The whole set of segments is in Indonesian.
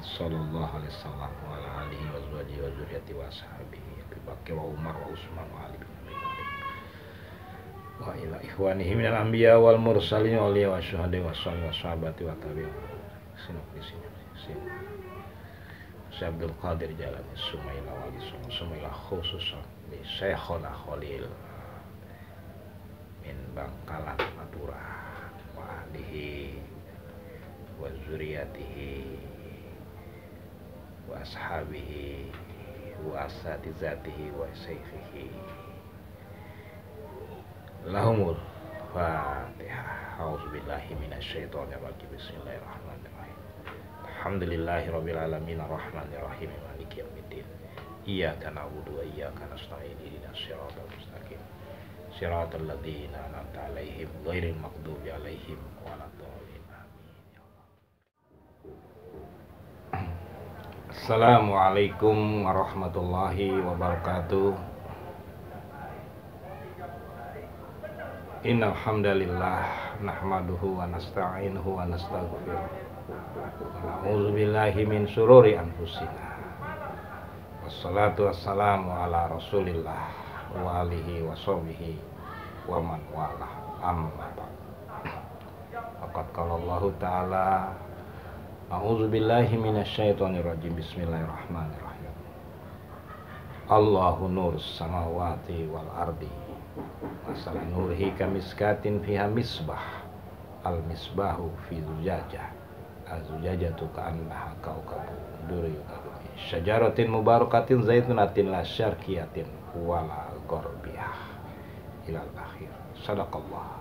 Muhammad sallallahu alaihi wasallam wa ala alihi wa zawjihi wa dzurriyyati wa ashabihi Abi Bakar wa Umar wa Utsman wa Ali wa ila ikhwanihi minal anbiya wal mursalin wa liya wa syuhada wa salih wa sahabati wa tabi'in. Sini di sini Abdul Qadir Jalani Sumaila wali Sumaila khususan di Syekhona Khalil min Bangkalan Madura wa ahlihi wa zuriyatihi wa ashabihi wa asatizatihi wa syekhihi lahumul fatihah a'udzubillahi minasyaitonir rajim bismillahirrahmanirrahim. Alhamdulillahi rabbil alamin. Arrahmanir rahim maliki yaumiddin. Iyyaka na'budu wa iyyaka nasta'in. Ihdinas siratal mustaqim. Siratal ladzina an'amta 'alaihim ghairil maghdubi 'alaihim waladdallin amin ya Allah Assalamualaikum warahmatullahi wabarakatuh. Innal hamdalillah nahmaduhu wa nasta'inuhu wa nastaghfiruh wa na'udzu billahi min syururi anfusina. Wassalatu wassalamu ala Rasulillah wa alihi wa sahbihi wa man wala amma Faqad qala Allah taala A'udzu billahi minasyaitonir rajim. Bismillahirrahmanirrahim. Allahu nurus samawati wal ardi Masalah nurhi kamiskatin fiha misbah. Al misbahu fi zujajah. Az-zujajatu ka'annaha kaukabu duri Syajaratin mubarakatin zaitunatin la syarkiyatin Wala gorbiyah. Ilal akhir. Sadaqallah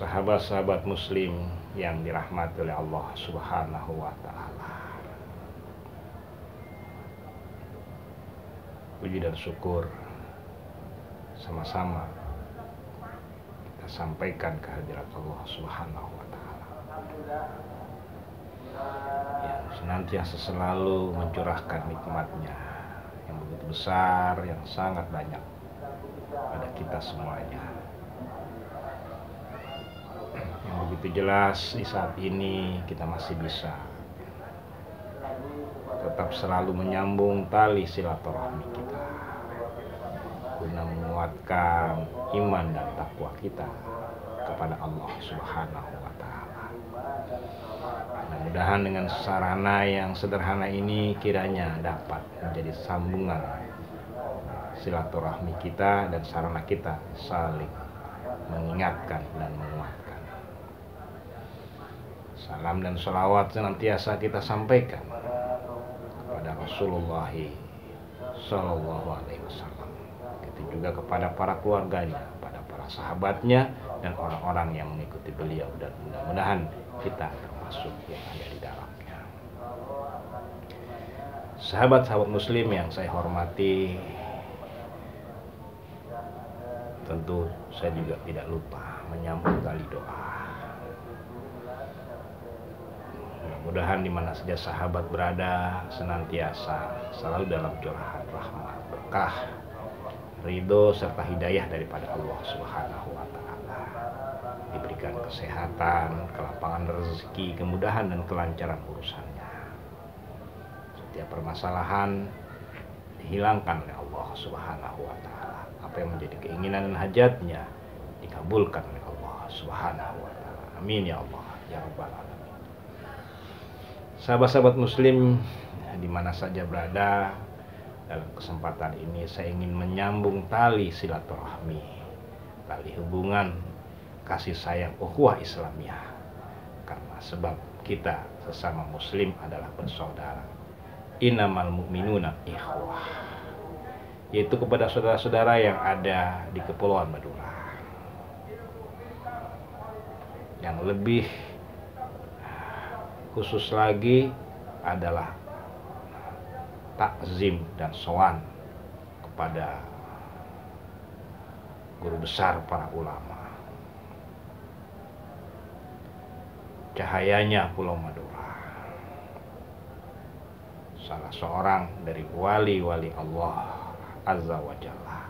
Sahabat-sahabat muslim yang dirahmati oleh Allah subhanahu wa ta'ala puji dan syukur sama-sama kita sampaikan kehadirat Allah Subhanahu wa taala. Yang senantiasa selalu mencurahkan nikmatnya yang begitu besar, yang sangat banyak pada kita semuanya. Yang begitu jelas di saat ini kita masih bisa tetap selalu menyambung tali silaturahmi kita guna menguatkan iman dan takwa kita kepada Allah Subhanahu wa taala. Mudah-mudahan dengan sarana yang sederhana ini kiranya dapat menjadi sambungan silaturahmi kita dan sarana kita saling mengingatkan dan menguatkan. Salam dan salawat senantiasa kita sampaikan kepada Rasulullah Shallallahu Alaihi Wasallam. Itu juga kepada para keluarganya, pada para sahabatnya dan orang-orang yang mengikuti beliau dan mudah-mudahan kita termasuk yang ada di dalamnya. Sahabat-sahabat Muslim yang saya hormati, tentu saya juga tidak lupa menyambung tali doa. Mudah-mudahan di mana saja sahabat berada senantiasa selalu dalam curahan rahmat berkah ridho serta hidayah daripada Allah Subhanahu wa taala. Diberikan kesehatan, kelapangan rezeki, kemudahan dan kelancaran urusannya. Setiap permasalahan dihilangkan oleh Allah Subhanahu wa taala. Apa yang menjadi keinginan dan hajatnya dikabulkan oleh Allah Subhanahu wa taala. Amin ya Allah ya rabbal alamin. Sahabat-sahabat muslim di mana saja berada dalam kesempatan ini saya ingin menyambung tali silaturahmi tali hubungan kasih sayang ukhuwah Islamiyah. Karena sebab kita sesama muslim adalah bersaudara. Innamal mu'minuna ikhwah. Yaitu kepada saudara-saudara yang ada di kepulauan Madura. Yang lebih khusus lagi adalah takzim dan sowan kepada guru besar para ulama. Cahayanya Pulau Madura. Salah seorang dari wali-wali Allah Azza wa Jalla.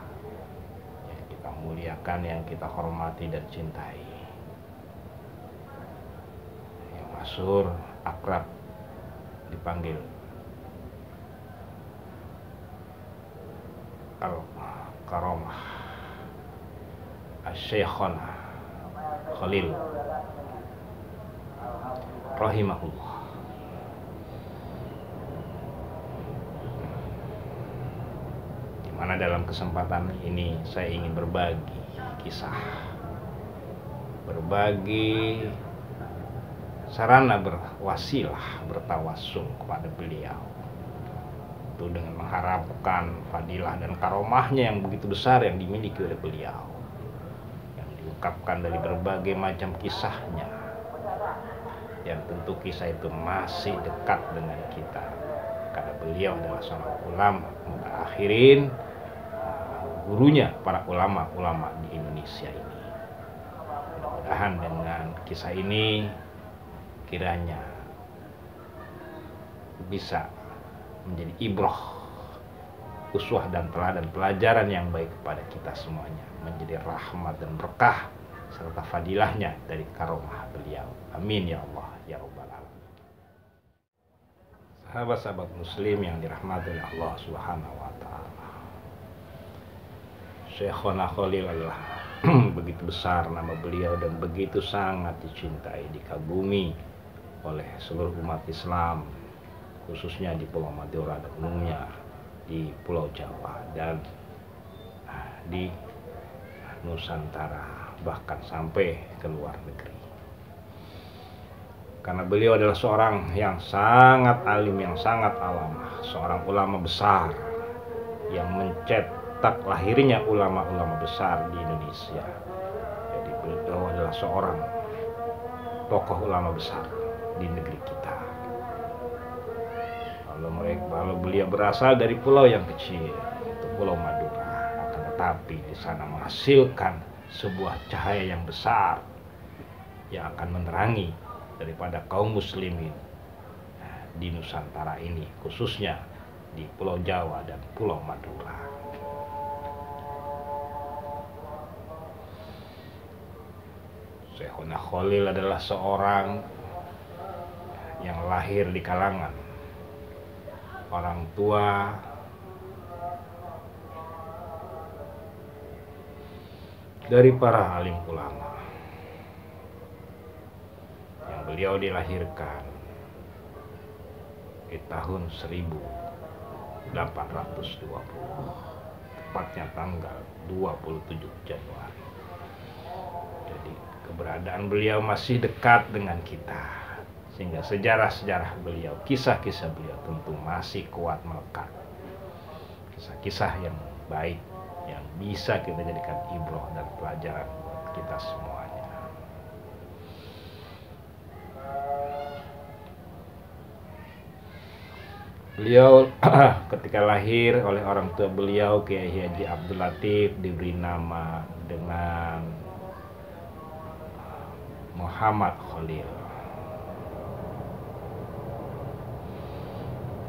Yang kita muliakan yang kita hormati dan cintai masur akrab dipanggil. Al karomah asy-syekhona Khalil. Rahimahullah. Di mana dalam kesempatan ini saya ingin berbagi kisah. Berbagi sarana berwasilah bertawassul kepada beliau. Itu dengan mengharapkan fadilah dan karomahnya yang begitu besar yang dimiliki oleh beliau. Yang diungkapkan dari berbagai macam kisahnya. Yang tentu kisah itu masih dekat dengan kita. Karena beliau adalah seorang ulama akhirin gurunya para ulama-ulama di Indonesia ini. Mudah-mudahan dengan kisah ini kiranya bisa menjadi ibroh uswah dan teladan pelajaran yang baik kepada kita semuanya menjadi rahmat dan berkah serta fadilahnya dari karomah beliau. Amin ya Allah ya Rabbal alamin. Sahabat-sahabat muslim yang dirahmati oleh Allah subhanahu wa ta'ala. Syekhona Khalil adalah begitu besar nama beliau dan begitu sangat dicintai dikagumi oleh seluruh umat Islam khususnya di Pulau Madura dan umumnya di Pulau Jawa dan ah, di Nusantara bahkan sampai ke luar negeri. Karena beliau adalah seorang yang sangat alim yang sangat alamah seorang ulama besar yang mencetak lahirnya ulama-ulama besar di Indonesia. Jadi beliau adalah seorang tokoh ulama besar di negeri kita kalau mereka kalau beliau berasal dari pulau yang kecil itu pulau Madura akan tetapi di sana menghasilkan sebuah cahaya yang besar yang akan menerangi daripada kaum muslimin di Nusantara ini khususnya di Pulau Jawa dan Pulau Madura. Syekhuna Khalil adalah seorang yang lahir di kalangan orang tua dari para alim ulama yang beliau dilahirkan di tahun 1820 tepatnya tanggal 27 Januari. Jadi keberadaan beliau masih dekat dengan kita sehingga sejarah-sejarah beliau, kisah-kisah beliau tentu masih kuat melekat. Kisah-kisah yang baik yang bisa kita jadikan ibroh dan pelajaran buat kita semuanya. Beliau ketika lahir oleh orang tua beliau Kiai Haji Abdul Latif diberi nama dengan Muhammad Khalil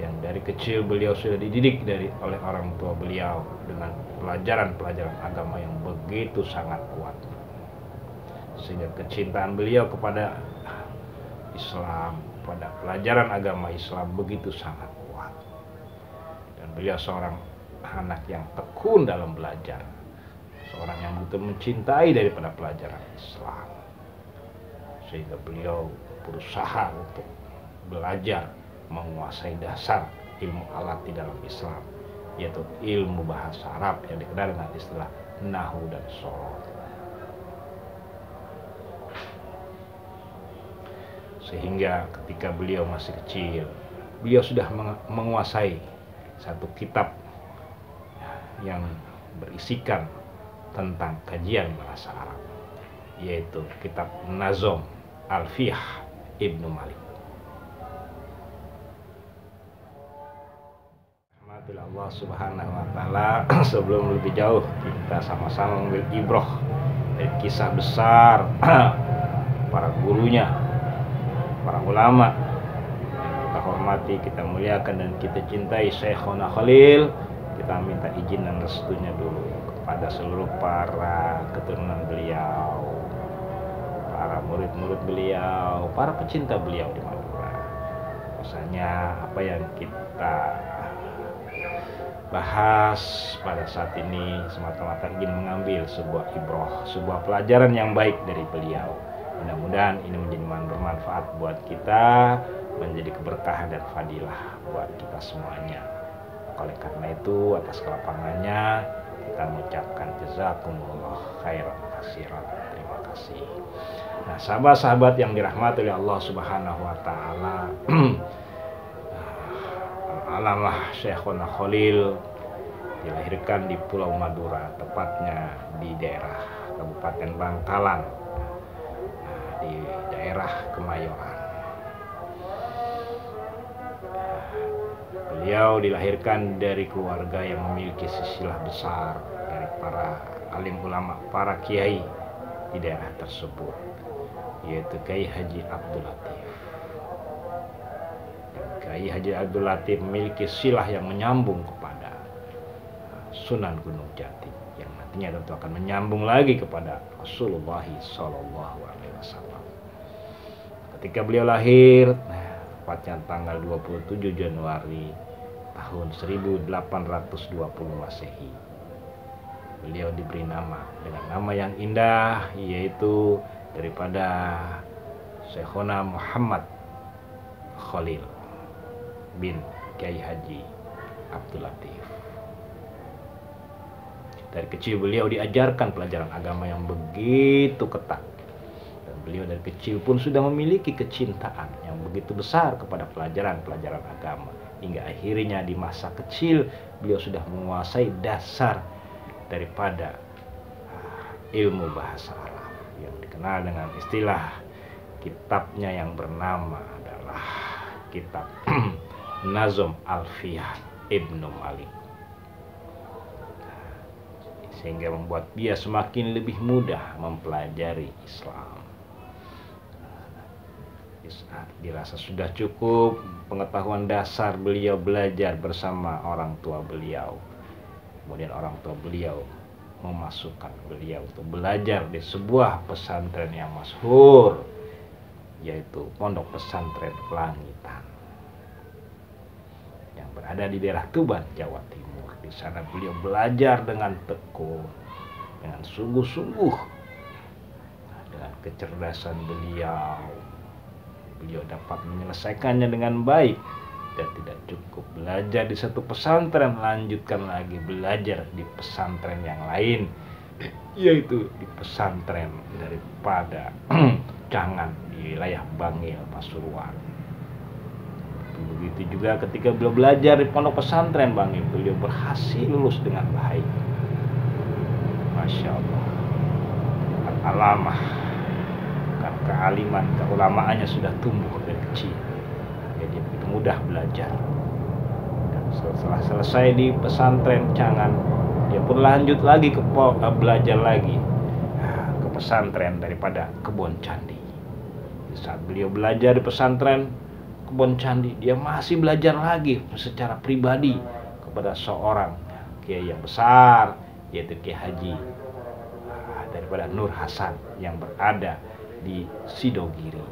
yang dari kecil beliau sudah dididik dari oleh orang tua beliau dengan pelajaran-pelajaran agama yang begitu sangat kuat. Sehingga kecintaan beliau kepada Islam pada pelajaran agama Islam begitu sangat kuat. Dan beliau seorang anak yang tekun dalam belajar. Seorang yang betul mencintai daripada pelajaran Islam. Sehingga beliau berusaha untuk belajar menguasai dasar ilmu alat di dalam Islam yaitu ilmu bahasa Arab yang dikenal dengan istilah nahu dan sorot sehingga ketika beliau masih kecil beliau sudah menguasai satu kitab yang berisikan tentang kajian bahasa Arab yaitu kitab Nazom Alfiyah Ibnu Malik Allah Subhanahu wa taala. Sebelum lebih jauh kita sama-sama mengambil ibroh kisah besar para gurunya, para ulama. Kita hormati, kita muliakan dan kita cintai Syekhona Khalil. kita minta izin dan restunya dulu kepada seluruh para keturunan beliau para murid-murid beliau para pecinta beliau di Madura. Rasanya apa yang kita bahas pada saat ini semata-mata ingin mengambil sebuah ibroh, sebuah pelajaran yang baik dari beliau. Mudah-mudahan ini menjadi bermanfaat buat kita, menjadi keberkahan dan fadilah buat kita semuanya. Oleh karena itu, atas kelapangannya kita mengucapkan jazakumullah khairan kasiran. Terima kasih. Nah, sahabat-sahabat yang dirahmati oleh Allah Subhanahu wa taala, Alamah Syekhona Khalil dilahirkan di Pulau Madura, tepatnya di daerah Kabupaten Bangkalan, nah, di daerah Kemayoran. Beliau dilahirkan dari keluarga yang memiliki sisilah besar dari para alim ulama, para kiai di daerah tersebut, yaitu Kiai Haji Abdul Latif. Kiai Haji Abdul Latif memiliki silah yang menyambung kepada uh, Sunan Gunung Jati yang nantinya tentu akan menyambung lagi kepada Rasulullah Shallallahu Alaihi Wasallam. Ketika beliau lahir, nah, tepatnya tanggal 27 Januari tahun 1820 Masehi. Beliau diberi nama dengan nama yang indah yaitu daripada Syekhona Muhammad Khalil bin Kiai Haji Abdul Latif. Dari kecil beliau diajarkan pelajaran agama yang begitu ketat. Dan beliau dari kecil pun sudah memiliki kecintaan yang begitu besar kepada pelajaran-pelajaran agama. Hingga akhirnya di masa kecil beliau sudah menguasai dasar daripada ah, ilmu bahasa Arab yang dikenal dengan istilah kitabnya yang bernama adalah kitab Nazom Alfiyah Ibnu Malik sehingga membuat dia semakin lebih mudah mempelajari Islam. Dirasa sudah cukup pengetahuan dasar beliau belajar bersama orang tua beliau. Kemudian orang tua beliau memasukkan beliau untuk belajar di sebuah pesantren yang masyhur yaitu Pondok Pesantren Langitan berada di daerah Tuban, Jawa Timur. Di sana beliau belajar dengan tekun, dengan sungguh-sungguh, dengan kecerdasan beliau. Beliau dapat menyelesaikannya dengan baik dan tidak cukup belajar di satu pesantren, lanjutkan lagi belajar di pesantren yang lain, yaitu di pesantren daripada Cangan di wilayah Bangil, Pasuruan begitu juga ketika beliau belajar di pondok pesantren bang beliau berhasil lulus dengan baik. Masya Allah. Alamah kan kealiman keulamaannya sudah tumbuh dari kecil. Jadi begitu mudah belajar. Dan setelah selesai di pesantren cangan dia pun lanjut lagi ke eh, belajar lagi ah, ke pesantren daripada kebun candi. Saat beliau belajar di pesantren kebun candi dia masih belajar lagi secara pribadi kepada seorang kiai yang besar yaitu Kiai Haji ah, daripada Nur Hasan yang berada di Sidogiri.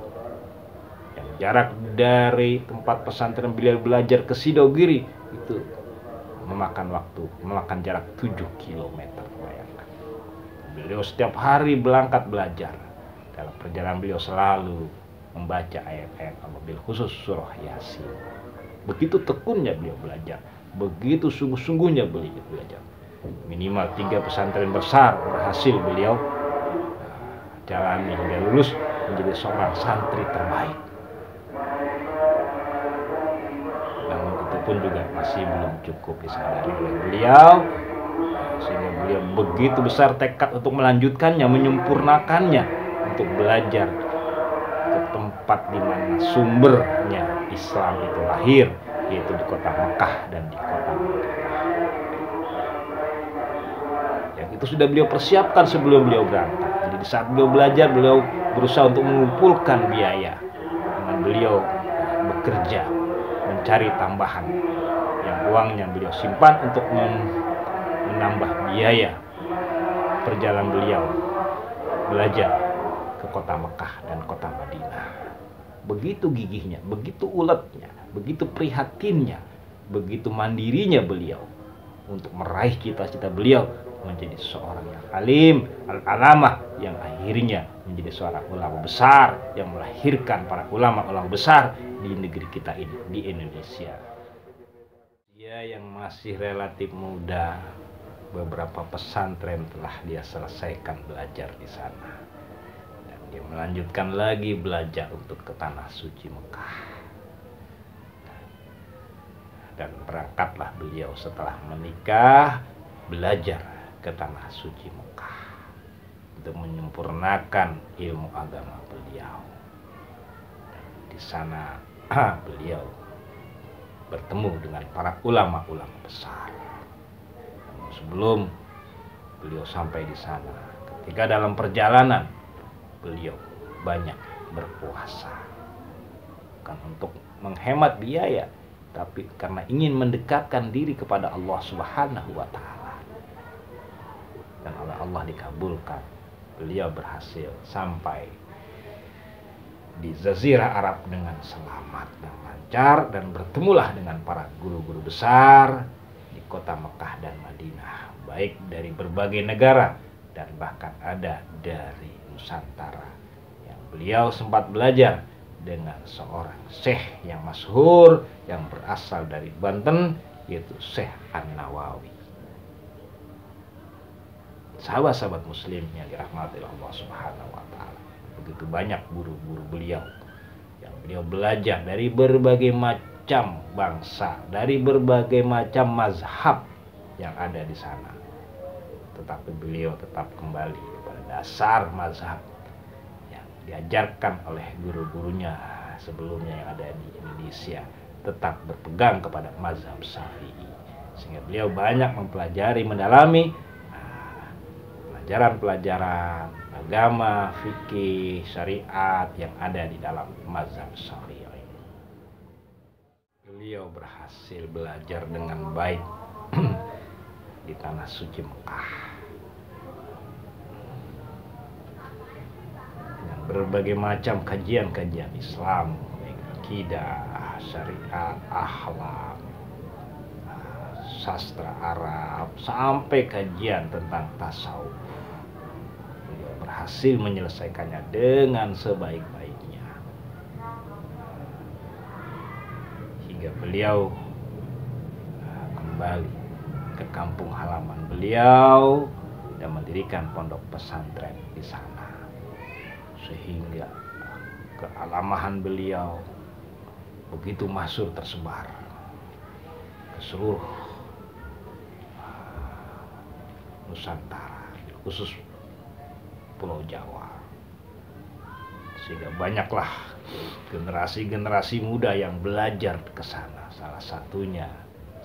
Yang jarak dari tempat pesantren beliau belajar ke Sidogiri itu memakan waktu memakan jarak 7 km bayangkan. Beliau setiap hari berangkat belajar. Dalam perjalanan beliau selalu membaca ayat-ayat Allah bil khusus surah Yasin. Begitu tekunnya beliau belajar, begitu sungguh-sungguhnya beliau belajar. Minimal tiga pesantren besar berhasil beliau uh, jalani hingga lulus menjadi seorang santri terbaik. Namun itu pun juga masih belum cukup disadari oleh beliau sehingga beliau begitu besar tekad untuk melanjutkannya, menyempurnakannya untuk belajar tempat di mana sumbernya Islam itu lahir yaitu di kota Mekah dan di kota Madinah. Yang itu sudah beliau persiapkan sebelum beliau berangkat. Jadi di saat beliau belajar beliau berusaha untuk mengumpulkan biaya dengan beliau bekerja mencari tambahan yang uangnya beliau simpan untuk menambah biaya perjalanan beliau belajar kota Mekah dan kota Madinah. Begitu gigihnya, begitu uletnya, begitu prihatinnya, begitu mandirinya beliau untuk meraih cita-cita beliau menjadi seorang yang alim, al-alamah yang akhirnya menjadi seorang ulama besar yang melahirkan para ulama-ulama besar di negeri kita ini, di Indonesia. Dia yang masih relatif muda, beberapa pesantren telah dia selesaikan belajar di sana. Dia melanjutkan lagi belajar untuk ke tanah suci Mekah. Dan berangkatlah beliau setelah menikah belajar ke tanah suci Mekah untuk menyempurnakan ilmu agama beliau. Di sana beliau bertemu dengan para ulama-ulama besar sebelum beliau sampai di sana. Ketika dalam perjalanan beliau banyak berpuasa. Bukan untuk menghemat biaya, tapi karena ingin mendekatkan diri kepada Allah Subhanahu wa taala. Dan oleh Allah dikabulkan. Beliau berhasil sampai di Jazirah Arab dengan selamat dan lancar dan bertemulah dengan para guru-guru besar di kota Mekah dan Madinah, baik dari berbagai negara dan bahkan ada dari Nusantara. Yang beliau sempat belajar dengan seorang syekh yang masyhur yang berasal dari Banten yaitu Syekh An-Nawawi. Sahabat-sahabat muslim yang dirahmati Allah Subhanahu wa taala. Begitu banyak guru-guru beliau yang beliau belajar dari berbagai macam bangsa, dari berbagai macam mazhab yang ada di sana. Tetapi beliau tetap kembali dasar mazhab yang diajarkan oleh guru-gurunya sebelumnya yang ada di Indonesia tetap berpegang kepada mazhab Syafi'i sehingga beliau banyak mempelajari mendalami nah, pelajaran-pelajaran agama, fikih, syariat yang ada di dalam mazhab Syafi'i beliau berhasil belajar dengan baik di tanah suci Mekah. Dengan berbagai macam kajian-kajian Islam, akidah, syariat, akhlak, sastra Arab, sampai kajian tentang tasawuf. Beliau berhasil menyelesaikannya dengan sebaik-baiknya sehingga beliau uh, kembali ke kampung halaman beliau dan mendirikan pondok pesantren di sana sehingga kealamahan beliau begitu masuk tersebar ke seluruh uh, Nusantara khusus Pulau Jawa sehingga banyaklah generasi-generasi muda yang belajar ke sana. Salah satunya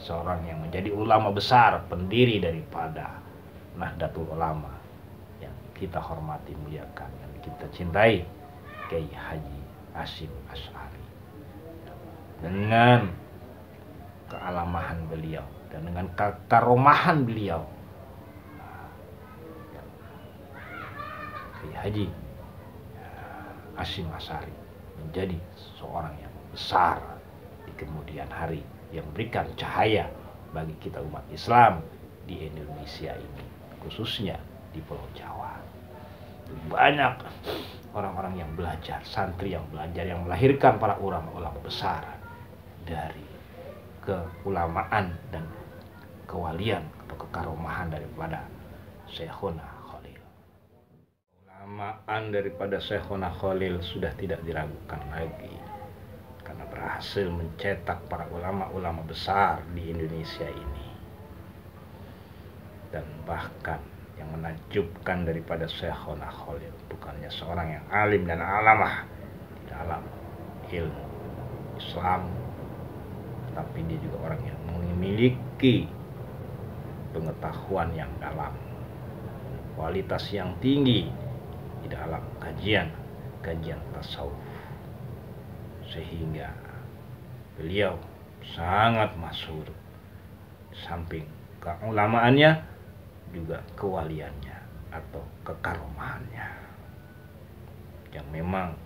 seorang yang menjadi ulama besar, pendiri daripada Nahdlatul Ulama yang kita hormati, muliakan, kita cintai, Kiai Haji Asim As'ari. Dengan kealamahan beliau dan dengan karomahan beliau, Kiai Haji Asim Asari menjadi seorang yang besar di kemudian hari yang memberikan cahaya bagi kita umat Islam di Indonesia ini khususnya di Pulau Jawa banyak orang-orang yang belajar santri yang belajar yang melahirkan para ulama-ulama besar dari keulamaan dan kewalian atau kekaromahan daripada Syekhuna keutamaan daripada Syekhona Khalil sudah tidak diragukan lagi karena berhasil mencetak para ulama-ulama besar di Indonesia ini. Dan bahkan yang menakjubkan daripada Syekhona Khalil bukannya seorang yang alim dan alamah. Di dalam ilmu Islam tapi dia juga orang yang memiliki pengetahuan yang dalam kualitas yang tinggi di dalam kajian kajian tasawuf. Sehingga beliau sangat masyhur samping keulamaannya juga kewaliannya atau kekaromahannya yang memang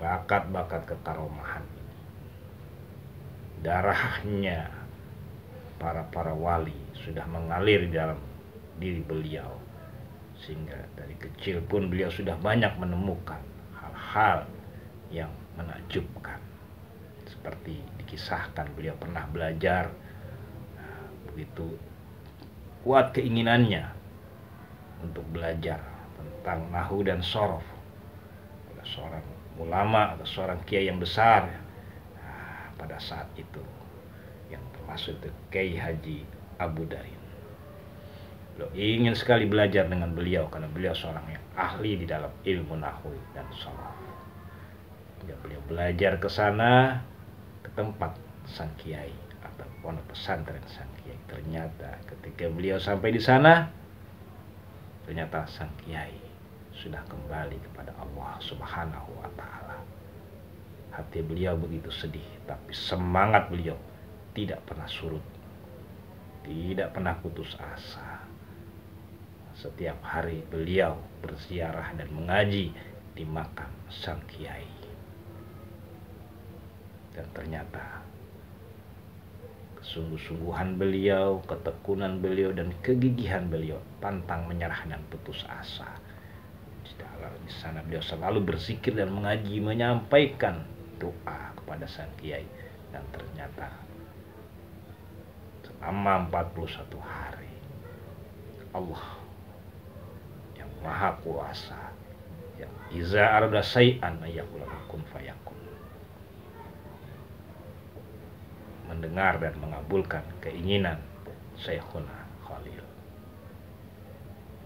bakat-bakat kekaromahan ini. Darahnya para para wali sudah mengalir di dalam diri beliau. Sehingga dari kecil pun beliau sudah banyak menemukan hal-hal yang menakjubkan. Seperti dikisahkan beliau pernah belajar nah, begitu kuat keinginannya untuk belajar tentang nahu dan sorof pada seorang ulama atau seorang kiai yang besar nah, pada saat itu yang termasuk itu Kiai Haji Abu Darin Beliau ingin sekali belajar dengan beliau karena beliau seorang yang ahli di dalam ilmu nahu dan sorof. Ya, beliau belajar ke sana ke tempat sang kiai atau pondok pesantren sang. Ternyata ketika beliau sampai di sana, ternyata sang kiai sudah kembali kepada Allah Subhanahu wa taala. Hati beliau begitu sedih, tapi semangat beliau tidak pernah surut. Tidak pernah putus asa setiap hari beliau berziarah dan mengaji di makam sang kiai. Dan ternyata kesungguh-sungguhan beliau, ketekunan beliau dan kegigihan beliau pantang menyerah dan putus asa. Di di sana beliau selalu berzikir dan mengaji, menyampaikan doa kepada sang kiai dan ternyata selama 41 hari Allah maha kuasa ya iza arda say'an ayakula kun mendengar dan mengabulkan keinginan Syekhuna Khalil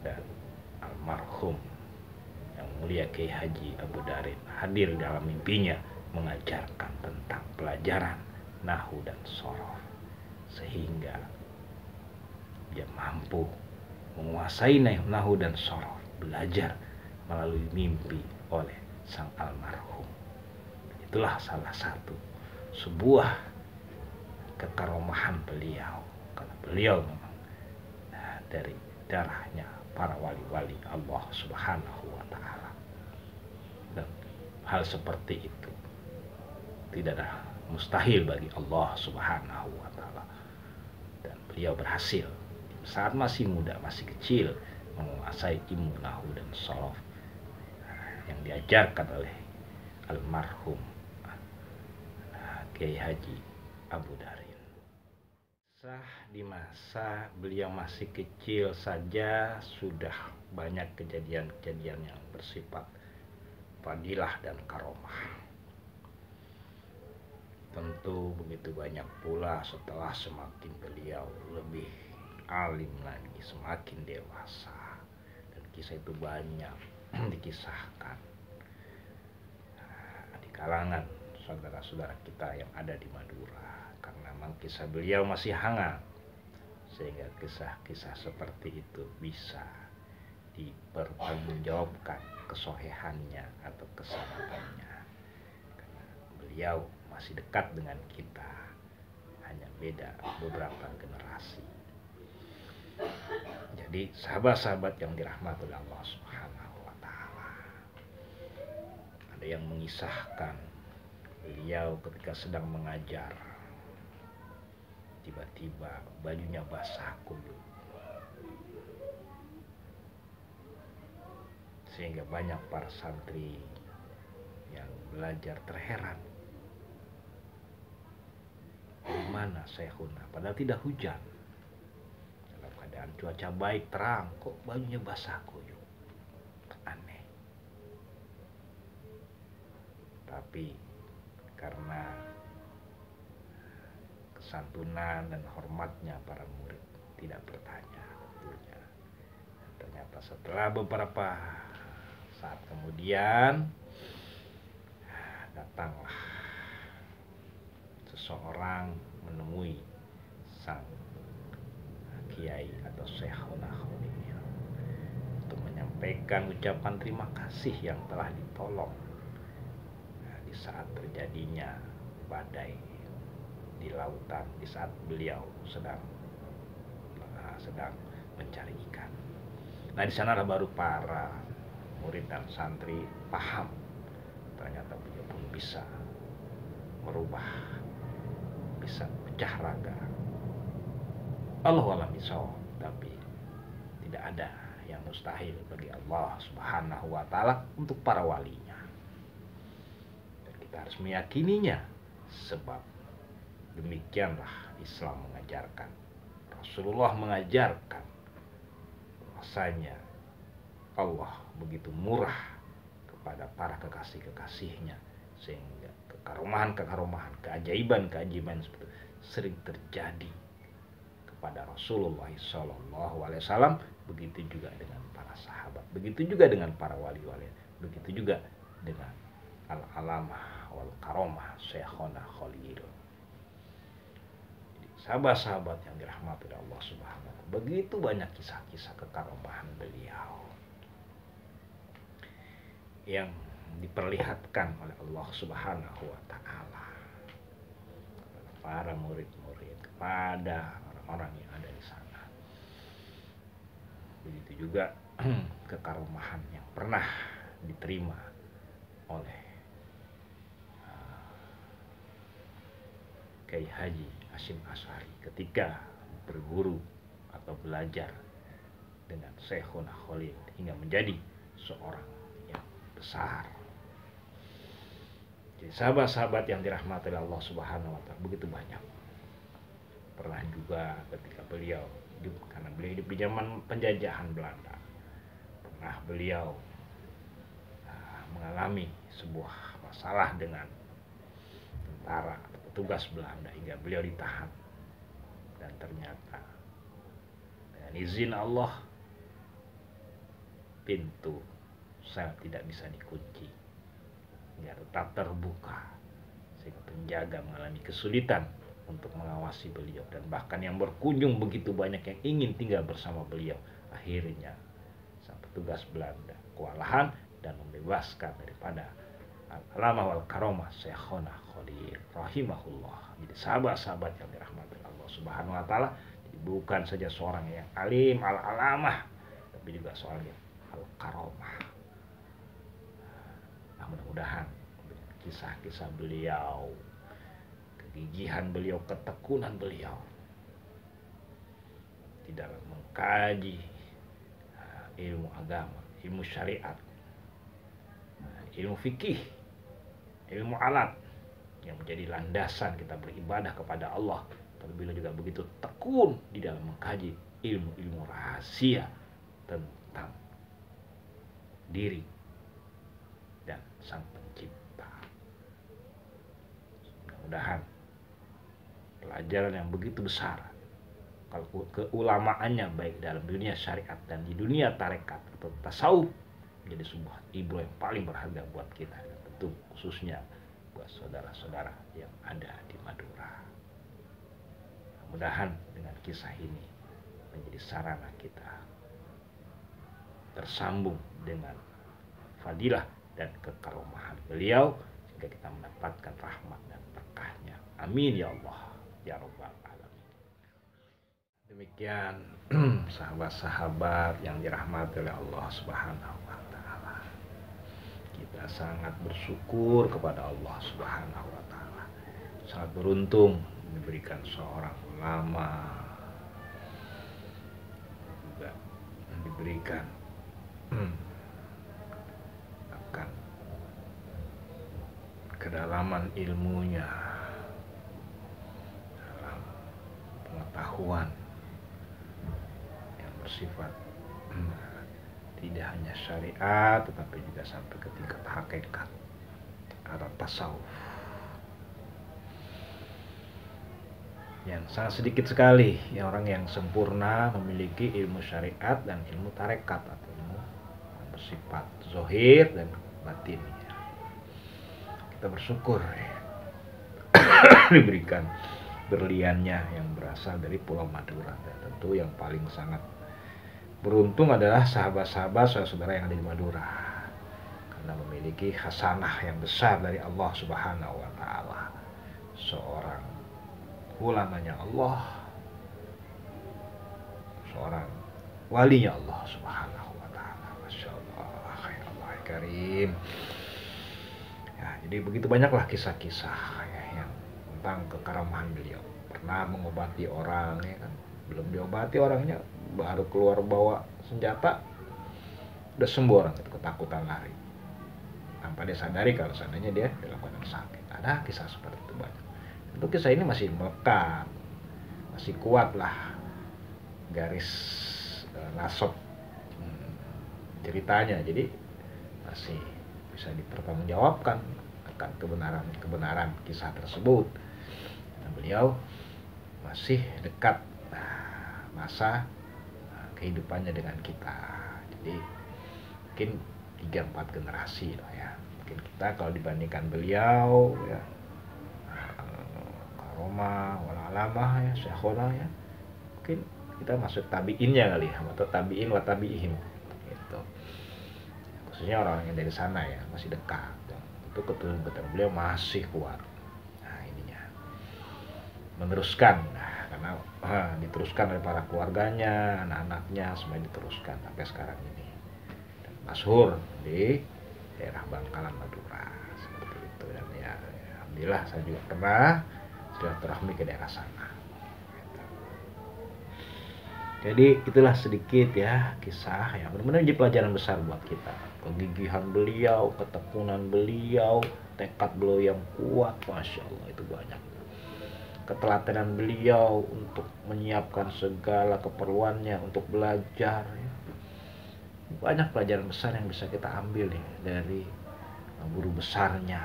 dan almarhum yang mulia Kiai Haji Abu Darin hadir dalam mimpinya mengajarkan tentang pelajaran nahu dan sorof sehingga dia mampu menguasai nahu dan sorof belajar melalui mimpi oleh sang almarhum. Itulah salah satu sebuah kekaromahan beliau karena beliau memang nah, dari darahnya para wali-wali Allah Subhanahu wa taala. Dan hal seperti itu tidak ada mustahil bagi Allah Subhanahu wa taala. Dan beliau berhasil saat masih muda, masih kecil menguasai ilmu nahu dan sorof yang diajarkan oleh almarhum Kiai Haji Abu Darin. Sah di masa beliau masih kecil saja sudah banyak kejadian-kejadian yang bersifat fadilah dan karomah. Tentu begitu banyak pula setelah semakin beliau lebih alim lagi, semakin dewasa kisah itu banyak dikisahkan nah, di kalangan saudara-saudara kita yang ada di Madura memang kisah beliau masih hangat sehingga kisah-kisah seperti itu bisa dipertanggungjawabkan kesohehannya atau kesalahannya karena beliau masih dekat dengan kita hanya beda beberapa generasi jadi sahabat-sahabat yang dirahmati oleh Allah Subhanahu wa taala. Ada yang mengisahkan beliau ketika sedang mengajar tiba-tiba bajunya basah kuyup. Sehingga banyak para santri yang belajar terheran. Di mana Syekhuna? Padahal tidak hujan keadaan cuaca baik terang kok bajunya basah kuyup aneh tapi karena kesantunan dan hormatnya para murid tidak bertanya. Tentunya ternyata setelah beberapa saat kemudian datanglah seseorang menemui sang kiai atau syekhuna khalil untuk menyampaikan ucapan terima kasih yang telah ditolong di saat terjadinya badai di lautan di saat beliau sedang uh, sedang mencari ikan. Nah di sana baru para murid dan santri paham. Ternyata beliau pun bisa merubah bisa pecah raga. Allah alam tapi tidak ada yang mustahil bagi Allah subhanahu wa ta'ala untuk para walinya. Dan kita harus meyakininya sebab demikianlah Islam mengajarkan. Rasulullah mengajarkan. Bahwasanya Allah begitu murah kepada para kekasih-kekasihnya sehingga kekaromahan-kekaromahan, keajaiban-keajaiban seperti sering terjadi kepada Rasulullah Wasallam begitu juga dengan para sahabat begitu juga dengan para wali-wali begitu juga dengan al alamah wal karomah Syekhona Khalil sahabat-sahabat yang dirahmati Allah Subhanahu wa begitu banyak kisah-kisah kekaromahan beliau yang diperlihatkan oleh Allah Subhanahu wa taala para murid-murid kepada orang-orang yang ada di sana. Begitu juga kekarumahan yang pernah diterima oleh uh, Kiai Haji Asim Asari ketika berguru atau belajar dengan Syekhuna Khalil hingga menjadi seorang yang besar jadi sahabat-sahabat yang dirahmati Allah Subhanahu wa taala begitu banyak. Pernah juga ketika beliau hidup karena beliau hidup di zaman penjajahan Belanda. Pernah beliau uh, mengalami sebuah masalah dengan tentara petugas Belanda hingga beliau ditahan. Dan ternyata dengan izin Allah pintu sel tidak bisa dikunci ya tetap terbuka sehingga penjaga mengalami kesulitan untuk mengawasi beliau dan bahkan yang berkunjung begitu banyak yang ingin tinggal bersama beliau akhirnya sang petugas Belanda kewalahan dan membebaskan daripada al-alamah wal karomah Syekhona Khalil rahimahullah. Jadi sahabat-sahabat yang dirahmati Allah subhanahu wa ta'ala bukan saja seorang yang alim al-alamah tapi juga seorang yang al-karomah. Mudah-mudahan kisah-kisah beliau kegigihan beliau ketekunan beliau di dalam mengkaji uh, ilmu agama ilmu syariat uh, ilmu fikih ilmu alat yang menjadi landasan kita beribadah kepada Allah terlebih juga begitu tekun di dalam mengkaji ilmu-ilmu rahasia tentang diri dan sang pencipta. Mudah-mudahan pelajaran yang begitu besar kalau keulamaannya baik dalam dunia syariat dan di dunia tarekat atau tasawuf menjadi sebuah ibu yang paling berharga buat kita tentu khususnya buat saudara-saudara yang ada di Madura. Mudah-mudahan dengan kisah ini menjadi sarana kita tersambung dengan fadilah dan kekaromahan beliau sehingga kita mendapatkan rahmat dan berkahnya. Amin ya Allah ya Rabbal alamin. Demikian sahabat-sahabat yang dirahmati oleh Allah Subhanahu wa taala. Kita sangat bersyukur kepada Allah Subhanahu wa taala. Sangat beruntung diberikan seorang ulama juga diberikan kedalaman ilmunya dalam pengetahuan yang bersifat hmm, tidak hanya syariat tetapi juga sampai ke tingkat hakikat atau tasawuf yang sangat sedikit sekali ya orang yang sempurna memiliki ilmu syariat dan ilmu tarekat atau ilmu bersifat zohir dan batin kita bersyukur ya. diberikan berliannya yang berasal dari Pulau Madura dan tentu yang paling sangat beruntung adalah sahabat-sahabat saudara-saudara yang ada di Madura. Karena memiliki hasanah yang besar dari Allah Subhanahu wa taala. Seorang ulamanya Allah. Seorang walinya Allah subhanahu wa ta'ala. Masya Allah Allah karim. Ya jadi begitu banyaklah kisah-kisah ya, yang tentang kekaramahan beliau. Pernah mengobati orang ya kan? Belum diobati orangnya baru keluar bawa senjata udah sembuh orang itu ketakutan lari. Tanpa dia sadari kalau seandainya dia dalam keadaan sakit. Ada kisah seperti itu banyak. Itu kisah ini masih melekat masih kuat lah garis uh, nasab hmm, ceritanya. Jadi masih bisa dipertanggungjawabkan akan kebenaran kebenaran kisah tersebut. Dan beliau masih dekat nah, masa kehidupannya dengan kita. Jadi mungkin tiga empat generasi lah ya. Mungkin kita kalau dibandingkan beliau ya karoma wala alamah ya syekhona ya mungkin kita masuk tabiinnya kali ya atau tabiin wa tabiin gitu. Khususnya orang yang dari sana ya masih dekat. Itu keturunan keturunan beliau masih kuat. Nah ininya. Meneruskan nah, karena ha, diteruskan oleh para keluarganya anak-anaknya semuanya diteruskan sampai sekarang ini. Dan masyhur di daerah Bangkalan Madura seperti itu. Dan ya alhamdulillah saya juga pernah silaturahmi ke daerah sana. Jadi itulah sedikit ya kisah yang benar-benar jadi pelajaran besar buat kita. Kegigihan beliau ketekunan beliau tekad beliau yang kuat masya Allah itu banyak ketelatenan beliau untuk menyiapkan segala keperluannya untuk belajar ya. banyak pelajaran besar yang bisa kita ambil nih dari guru besarnya.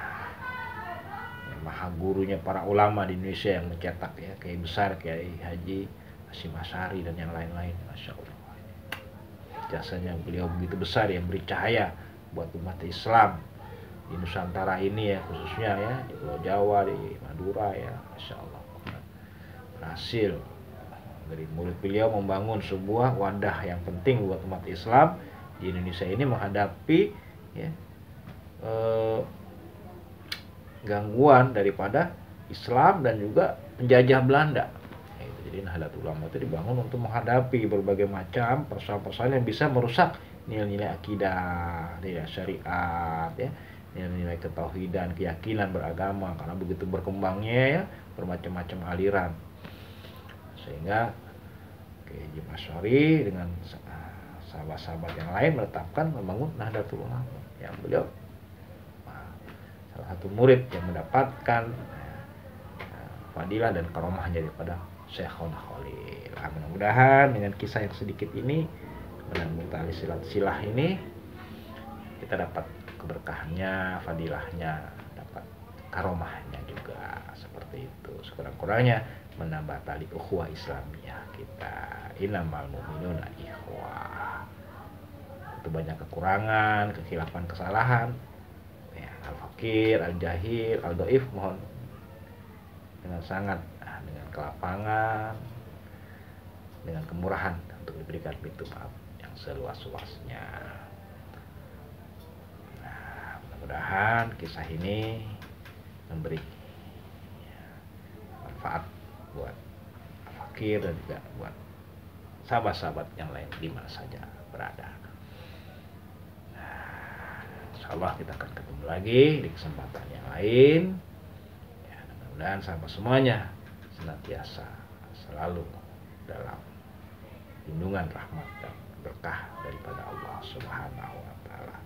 Ya, maha gurunya para ulama di Indonesia yang mencetak ya kayak besar kayak Haji Hasim Asari dan yang lain-lain Masya Allah. Jasanya beliau begitu besar yang beri cahaya buat umat Islam di Nusantara ini ya khususnya ya di Pulau Jawa di Madura ya Masya Allah berhasil dari murid beliau membangun sebuah wadah yang penting buat umat Islam di Indonesia ini menghadapi ya, eh, gangguan daripada Islam dan juga penjajah Belanda. Jadi Nahdlatul Ulama itu dibangun untuk menghadapi berbagai macam persoalan-persoalan yang bisa merusak nilai-nilai akidah, nilai syariat, ya, nilai-nilai ketauhidan, keyakinan beragama. Karena begitu berkembangnya ya bermacam-macam aliran. Sehingga Kiai Masyari dengan sahabat-sahabat yang lain menetapkan membangun Nahdlatul Ulama yang beliau salah satu murid yang mendapatkan fadilah dan karomahnya daripada Syekhona Khalil. Nah, mudah-mudahan dengan kisah yang sedikit ini dengan tali silat silah ini kita dapat keberkahannya, fadilahnya, dapat karomahnya juga seperti itu. Sekurang-kurangnya menambah tali ukhuwah Islamiyah kita. Inamal mu'minuna ikhwah. Itu banyak kekurangan, kekhilafan, kesalahan. Ya, al-fakir, al-jahil, al-doif mohon dengan sangat kelapangan dengan kemurahan untuk diberikan pintu maaf yang seluas-luasnya. Nah, mudah-mudahan kisah ini memberi manfaat buat fakir dan juga buat sahabat-sahabat yang lain di mana saja berada. Nah, insya Allah kita akan ketemu lagi di kesempatan yang lain. Ya, mudah-mudahan sama semuanya senantiasa selalu dalam lindungan rahmat dan berkah daripada Allah Subhanahu wa taala.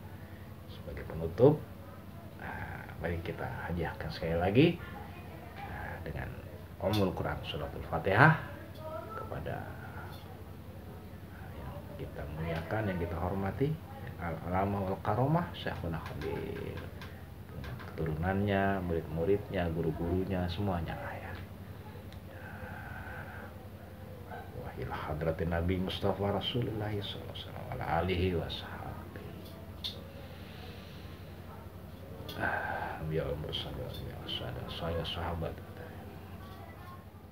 Sebagai penutup, nah, mari kita hadiahkan sekali lagi nah, dengan Omul Quran Suratul Fatihah kepada yang kita muliakan, yang kita hormati, Al-Alama wal Karomah Syekhuna Khalil keturunannya, murid-muridnya, guru-gurunya, semuanya lah ila hadratin Nabi Mustafa Rasulullah sallallahu alaihi wasallam ya bersama saya sahabat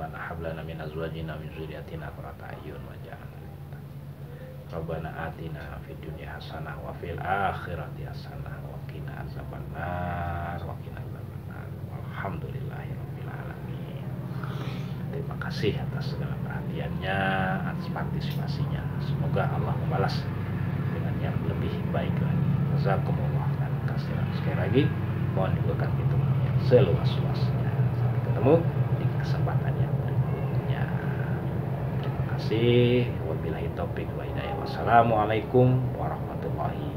Rabbana hab lana min azwajina min dzurriyyatina qurrata a'yun waj'alna Rabbana atina fid dunya hasanah wa fil akhirati hasanah wa qina azabannar wa qina azabannar. Walhamdulillahirabbil alamin. Terima kasih atas segala perhatiannya atas partisipasinya. Semoga Allah membalas dengan yang lebih baik lagi. Jazakumullah dan kasih sekali lagi. Mohon dibukakan pintu yang seluas-luasnya. Sampai ketemu di kesempatan kasih. Wabillahi taufik wa hidayah wassalamualaikum warahmatullahi